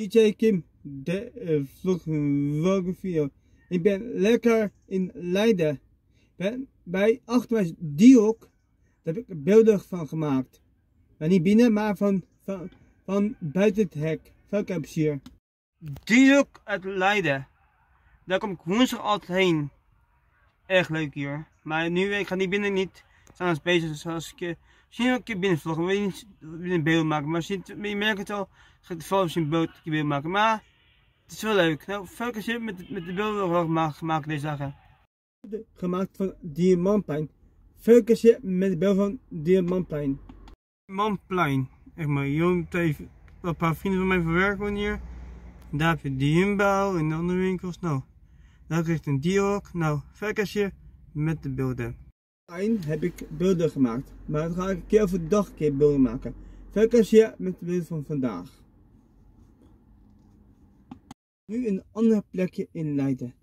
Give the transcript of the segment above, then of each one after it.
DJ Kim, de uh. Ik ben lekker in Leiden. Ben bij Achterwijs Diok, daar heb ik beelden van gemaakt. Maar niet binnen, maar van, van, van buiten het hek. Veel plezier. Diok uit Leiden. Daar kom ik woensdag altijd heen. Erg leuk hier. Maar nu, ik ga niet binnen niet. Staan bezig, zoals ik Misschien een keer binnenvloggen, je niet binnen beeld maken. Maar je, je merkt het al, ga ik vooral een beeld, een beeld maken. Maar het is wel leuk. Nou, veel plezier met, met de beelden gemaakt, gemaakt deze dagen. Gemaakt van Diamantplein. Veel plezier met de beeld van Diamantplein. Diamantplein. Echt maar, hier even een paar vrienden van mij van werk wonen hier. Daar heb je Diambouw en de andere winkels. Nou, daar krijg je een Diok. Nou, veel plezier met de beelden heb ik beelden gemaakt, maar dan ga ik een keer over de dag een keer beelden maken. Veel je met de beelden van vandaag. Nu een ander plekje in Leiden.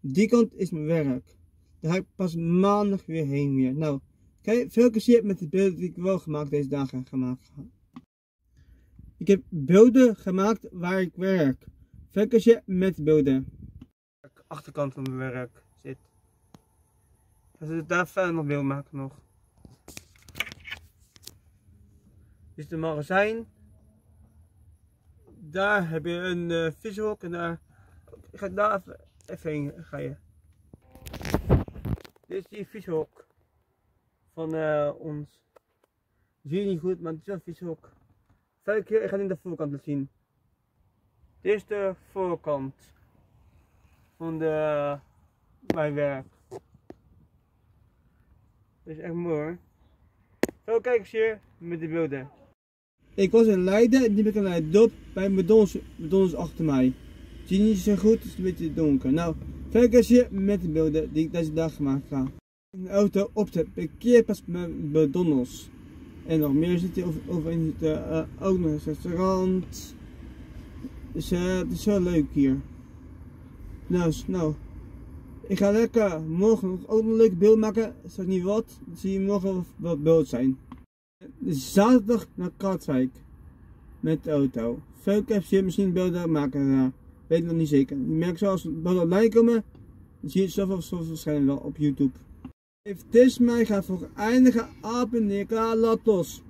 Die kant is mijn werk. Daar ga ik pas maandag weer heen weer. Nou, kijk, veel plezier met de beelden die ik wel gemaakt deze dagen gemaakt. Ik heb beelden gemaakt waar ik werk. Veel plezier met de beelden. De achterkant van mijn werk. Als je daar verder nog wil maken nog. Dit is de magazijn. Daar heb je een uh, vishok en daar. Ik daar even, heen ga je. Dit is die vishok van uh, ons. Zie je niet goed, maar het is wel een vishok. Keer, ik ga in de voorkant laten zien. Dit is de voorkant van de, mijn werk. Dat is echt mooi hoor. Zo kijk eens hier met de beelden. Ik was in Leiden en nu ben ik in Leiden bij McDonald's, achter mij. Zie je niet zo goed, het is een beetje donker. Nou, kijk eens hier met de beelden die ik deze dag gemaakt heb. Een auto op de parkeerplaats met McDonald's. En nog meer zit hier over, overheen zit uh, ook nog een restaurant. Dus uh, het is wel leuk hier. Nou, nou. Ik ga lekker morgen nog ook een leuk beeld maken. Zeg niet wat, zie je morgen wat beeld zijn. Zaterdag naar Katwijk. Met de auto. Veel je misschien beelden maken. Weet ik nog niet zeker. Je merkt zoals beelden online komen. Dan zie je het zoveel waarschijnlijk wel op YouTube. Heeft dit mij gaat voor eindigen. Abonneer. Klaar, latos.